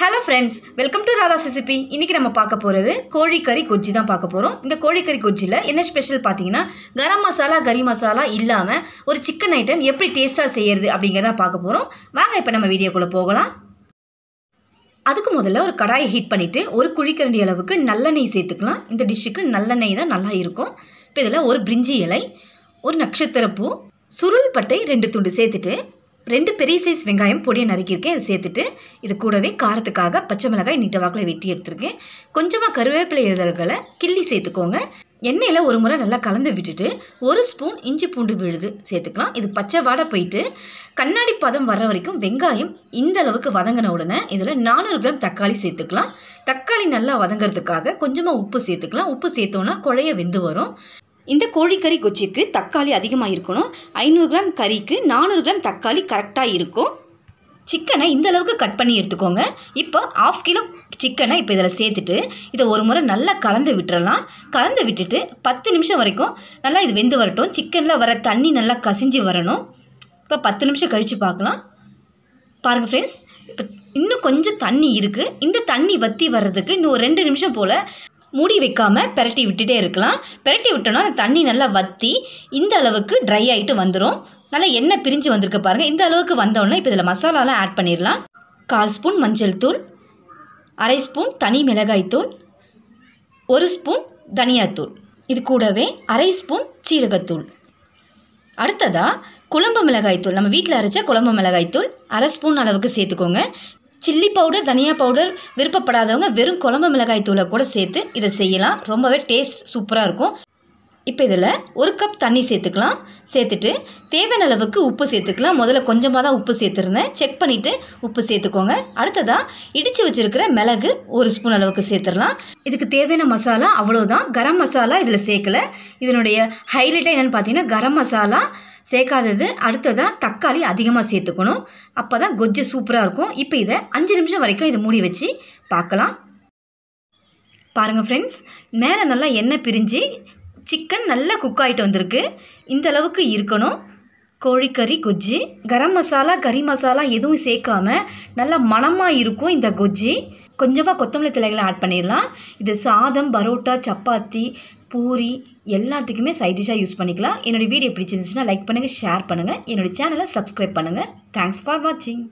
Hello friends welcome to Radha CCP இன்றைக்கி நம்ம பார்க்க போகிறது கோழிக்கறி கொஜ்ஜி தான் பார்க்க போகிறோம் இந்த கோழிக்கறி கொஜ்ஜியில் என்ன ஸ்பெஷல் பார்த்தீங்கன்னா கரம் மசாலா கறி மசாலா இல்லாமல் ஒரு சிக்கன் ஐட்டம் எப்படி டேஸ்ட்டாக செய்யறது அப்படிங்கிறத பார்க்க போகிறோம் வாங்க இப்போ நம்ம வீடியோக்குள்ளே போகலாம். அதுக்கு முதல்ல ஒரு கடாயை ஹீட் பண்ணிவிட்டு ஒரு குழிக்கரண்டி அளவுக்கு நல்லெண்ணெய் சேர்த்துக்கலாம். இந்த டிஷ்ஷுக்கு நல்லெண்ணெய் தான் நல்லா இருக்கும். இப்போ இதில் ஒரு பிரிஞ்சி இலை ஒரு நட்சத்திரப்பூ சுருள் பட்டை ரெண்டு துண்டு சேர்த்துட்டு ரெண்டு பெரிய சைஸ் வெங்காயம் பொடியை நறுக்கியிருக்கேன். இதை சேர்த்துட்டு இது கூடவே காரத்துக்காக பச்சை மிளகாய் நீட்ட வாக்கில் வெட்டி எடுத்திருக்கேன். கொஞ்சமாக கருவேப்பிலை இதழ்களை கிள்ளி சேர்த்துக்கோங்க. எண்ணெயில் ஒரு முறை நல்லா கலந்து விட்டுட்டு ஒரு ஸ்பூன் இஞ்சி பூண்டு விழுது சேர்த்துக்கலாம். இது பச்சை வாடை போயிட்டு கண்ணாடி பதம் வர்ற வரைக்கும் வெங்காயம் இந்த அளவுக்கு வதங்கின உடனே இதில் நானூறு கிராம் தக்காளி சேர்த்துக்கலாம். தக்காளி நல்லா வதங்கிறதுக்காக கொஞ்சமாக உப்பு சேர்த்துக்கலாம். உப்பு சேர்த்தோன்னா குழைய வெந்து வரும். இந்த கோழிக்கறி கொச்சிக்கு தக்காளி அதிகமாக இருக்கணும். ஐநூறு கிராம் கறிக்கு நானூறு கிராம் தக்காளி கரெக்டாக இருக்கும். சிக்கனை இந்த அளவுக்கு கட் பண்ணி எடுத்துக்கோங்க. இப்போ ஆஃப் கிலோ சிக்கனை இப்போ இதில் சேர்த்துட்டு இதை ஒரு முறை நல்லா கலந்து விட்டுறலாம். கலந்து விட்டுட்டு பத்து நிமிஷம் வரைக்கும் நல்லா இது வெந்து வரட்டும். சிக்கனில் வர தண்ணி நல்லா கசிஞ்சு வரணும். இப்போ பத்து நிமிஷம் கழித்து பார்க்கலாம். பாருங்கள் ஃப்ரெண்ட்ஸ் இப்போ இன்னும் கொஞ்சம் தண்ணி இருக்குது இந்த தண்ணி வற்றி வர்றதுக்கு இன்னும் ஒரு ரெண்டு நிமிஷம் போல் மூடி வைக்காமல் பெரட்டி விட்டுட்டே இருக்கலாம். பெரட்டி விட்டோன்னா அந்த தண்ணி நல்லா வற்றி இந்த அளவுக்கு ட்ரை ஆகிட்டு வந்துடும் நல்லா எண்ணெய் பிரிஞ்சு வந்திருக்கு பாருங்கள் இந்த அளவுக்கு வந்தோடனே இப்போ இதில் மசாலாலாம் ஆட் பண்ணிடலாம். கால் ஸ்பூன் மஞ்சள் தூள் அரை ஸ்பூன் தனி மிளகாய் தூள் ஒரு ஸ்பூன் தனியாத்தூள் இது கூடவே அரை ஸ்பூன் சீரகத்தூள் அடுத்ததாக குழம்பு மிளகாய்த்தூள் நம்ம வீட்டில் அரைச்ச குழம்பு மிளகாய்த்தூள் அரை ஸ்பூன் அளவுக்கு சேர்த்துக்கோங்க. சில்லி பவுடர் தனியா பவுடர் விருப்பப்படாதவங்க வெறும் குழம்பு மிளகாய் தூளை கூட சேர்த்து இதை செய்யலாம். ரொம்பவே டேஸ்ட் சூப்பராக இருக்கும். இப்போ இதில் ஒரு கப் தண்ணி சேர்த்துக்கலாம். சேர்த்துட்டு தேவையான அளவுக்கு உப்பு சேர்த்துக்கலாம். முதல்ல கொஞ்சமாக தான் உப்பு சேர்த்துருந்தேன். செக் பண்ணிவிட்டு உப்பு சேர்த்துக்கோங்க. அடுத்ததாக இடித்து வச்சுருக்கிற மிளகு ஒரு ஸ்பூன் அளவுக்கு சேர்த்துடலாம் இதுக்கு தேவையான மசாலா அவ்வளோதான் கரம் மசாலா இதில் சேர்க்கலை. இதனுடைய ஹைலைட்டாக என்னென்னு பார்த்தீங்கன்னா கரம் மசாலா சேர்க்காதது. அடுத்ததாக தக்காளி அதிகமாக சேர்த்துக்கணும். அப்போ தான் கொஜ்ஜு சூப்பராக இருக்கும். இப்போ இதை அஞ்சு நிமிஷம் வரைக்கும் இதை மூடி வச்சு பார்க்கலாம். பாருங்கள் ஃப்ரெண்ட்ஸ் மேலே நல்லா எண்ணெய் பிரிஞ்சு சிக்கன் நல்லா குக் ஆகிட்டு வந்திருக்கு. இந்த அளவுக்கு இருக்கணும். கோழிக்கறி கொஜ்ஜி. கரம் மசாலா கறி மசாலா எதுவும் சேர்க்காம நல்லா மணமாக இருக்கும் இந்த கொஜ்ஜி. கொஞ்சமாக கொத்தமல்லி தலைகளை ஆட் பண்ணிடலாம். இது சாதம் பரோட்டா சப்பாத்தி பூரி எல்லாத்துக்குமே சைட் டிஷ்ஷாக யூஸ் பண்ணிக்கலாம். என்னோடய வீடியோ பிடிச்சிருந்துச்சுன்னா லைக் பண்ணுங்கள் ஷேர் பண்ணுங்கள் என்னோடய சேனலை சப்ஸ்கிரைப் பண்ணுங்கள் தேங்க்ஸ் ஃபார் வாட்சிங்